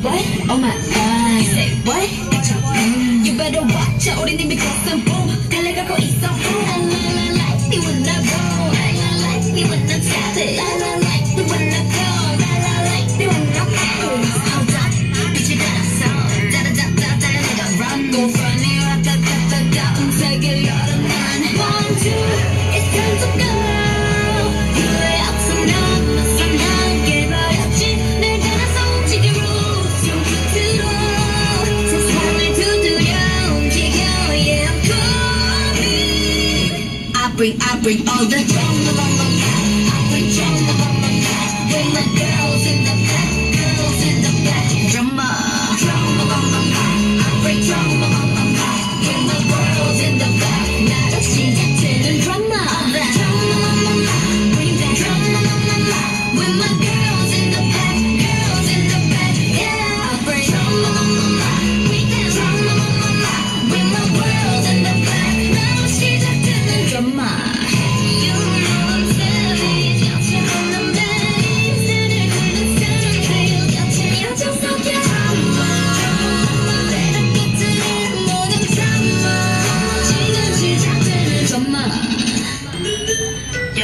What? Oh my god what? you better watch out 우린 이미 걷은 boom 달려가고 있어 boom La la la like me when go La la like me when I'm savage La la like me when I go La la like me when I'm cold Hold up 빛이 달았어 따라다다다다 내가 run Go for I bring I bring all the drama. I bring drama. With my girls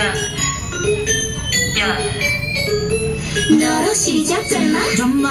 야, 야. 너로 시작 절마? 절마.